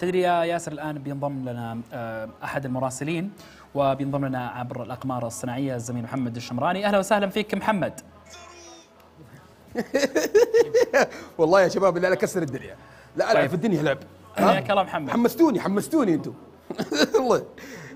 تدري يا ياسر الآن بينضم لنا آه، أحد المراسلين وبينضم لنا عبر الأقمار الصناعية الزميل محمد الشمراني. أهلا وسهلا فيك محمد. والله يا شباب لا لا كسر الدنيا. لا العب طيب. في الدنيا لعب. حياك الله محمد. حمستوني حمستوني أنتم. والله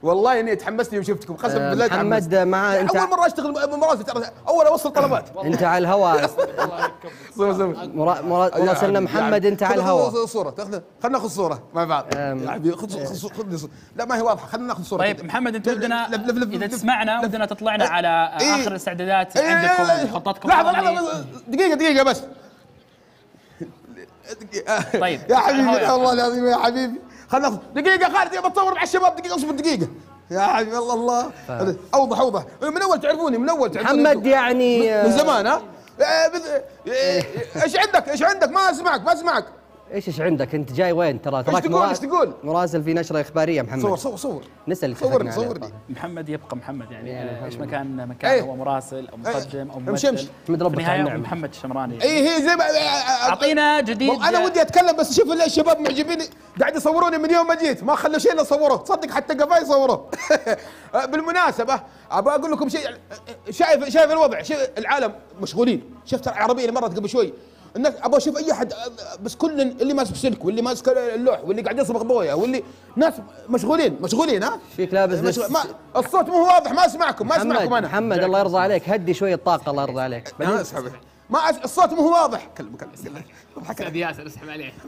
والله إني تحمست يوم شفتكم قسم آه، بالله محمد، تحمست. مع- أنت- أول مرة أشتغل مراسل ترى أول أوصل طلبات أنت على الهواء صور صور مرا- مرا- مراسلنا محمد أنت على الهواء خذ صورة تاخذ خلينا ناخذ صورة مع بعض أم. يا حبيبي خذ خذ خذ لي صورة. لا ما هي واضحة خلينا ناخذ صورة طيب. محمد أنت ودنا إذا تسمعنا ودنا تطلعنا على إيه. آخر الاستعدادات إيه، عندكم خططكم لحظة. لحظة دقيقة دقيقة بس طيب. يا حبيبي والله العظيم يا حبيبي خلنا ناخذ. دقيقة خالد يبغى تصور مع الشباب دقيقة اصبر دقيقة. يا حبيبي الله. الله أوضح أوضح. من أول تعرفوني؟ من أول تعرفوني؟ محمد. يعني من زمان ها؟ إيه، بذ- إيه، إيش عندك؟ إيش عندك؟ ما أسمعك ما أسمعك. إيش إيش عندك؟ أنت جاي وين؟ ترى تراك تقول؟ إيش تقول؟ مراسل في نشرة إخبارية محمد. صور صور صور. نسأل اللي صورني. صورني محمد يبقى محمد يعني إيش. مكان مكان إيه. هو مراسل أو مقدم أو ممثل أمشي. محمد ربك النعمة. محمد الشمراني اي هي زي ما أعطينا جديد أنا ودي أتكلم بس شوف الشباب معجبين. قاعد يصوروني من يوم ما جيت. ما خلوا شيء إلا صوروه. تصدق حتى قفاي صوروه. بالمناسبة أبغى أقول لكم شيء. شايف شايف الوضع؟ شايف العالم مشغولين. شفت العربية اللي مرت قبل شوي؟ الناس أبغى أشوف أي أحد بس كل اللي ماسك سلك واللي ماسك اللوح واللي قاعد يصبغ بويه واللي ناس مشغولين مشغولين ها؟ فيك لابس مشغول- لس- ما الصوت مو واضح ما أسمعكم ما أسمعكم أنا. محمد الله يرضى عليك هدي شوية الطاقة الله يرضى عليك. أنا اسحب ما أس... الصوت مو واضح. كلم كلم أستاذ ياسر أسحب عليه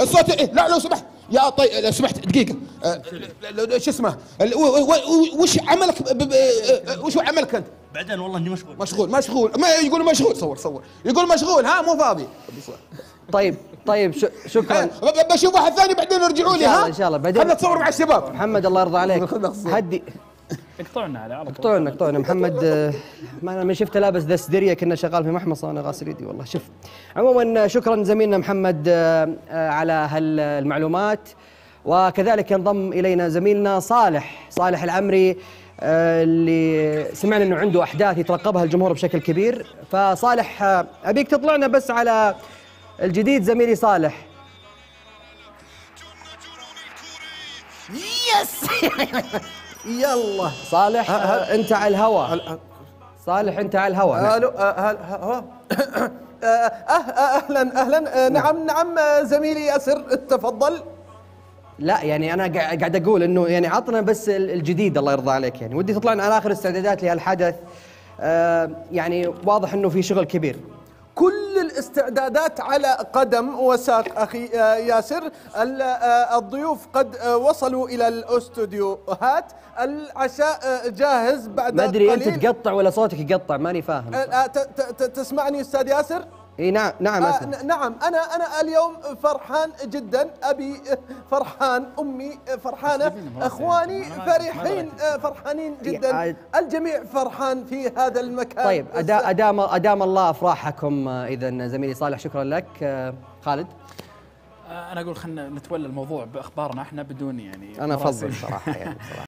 الصوت إيه؟ لا لو سمحت. يا طيب لو سمحت دقيقة. ل- ل- شو اسمه؟ وش عملك ب- آه، وش عملك أنت؟ بعدين والله إني مشغول. مشغول مشغول. ما يقول مشغول. صور صور. يقول مشغول ها؟ مو فاضي. طيب طيب ش- شكرا. ب- بشوف واحد ثاني بعدين ارجعوا لي إن شاء الله- ها إن شاء الله. بعدين- خلنا تصور مع الشباب. محمد الله يرضى عليك. هدي. اقطعنا على طول. اقطعنا اقطعنا. محمد آه، ما أنا من شفته لابس ذا سدرية كنا شغال في محمصة وأنا غاسل يدي والله. شوف. عموما آه، شكرا زميلنا محمد آه، على هالمعلومات. وكذلك ينضم إلينا زميلنا صالح صالح العمري. اللي سمعنا إنه عنده أحداث يترقبها الجمهور بشكل كبير. فصالح آه، أبيك تطلعنا بس على الجديد زميلي صالح. يس! يلا صالح آه، أنت على الهواء صالح أنت على الهواء ألو آه، آه، آه، آه، أهلا أهلا. آه، نعم نعم آه، زميلي ياسر تفضل. لا يعني أنا قاع- قاعد أقول إنه يعني عطنا بس ال- الجديد الله يرضى عليك يعني. ودي تطلعنا على آخر استعدادات لهالحدث. آه يعني واضح إنه في شغل كبير. كل الاستعدادات على قدم وساق أخي آه، ياسر. آه، الضيوف قد وصلوا إلى الاستوديوهات العشاء جاهز بعد ما أدري أنت تقطع ولا صوتك يقطع ماني فاهم. تسمعني أستاذ ياسر؟ إي نعم نعم آه نعم أنا أنا اليوم فرحان جدا. أبي فرحان أمي فرحانة إخواني فرحين آه، فرحانين جدا. عاد. الجميع فرحان في هذا المكان. طيب أدا- أدام أدام الله أفراحكم آه، اذا زميلي صالح شكرا لك. آه خالد؟ آه، أنا أقول خلينا نتولى الموضوع بأخبارنا إحنا بدون يعني أنا. أفضل صراحة يعني صراحة